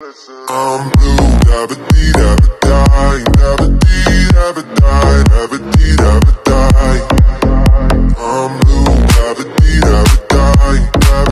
I'm blue, da ba dee da.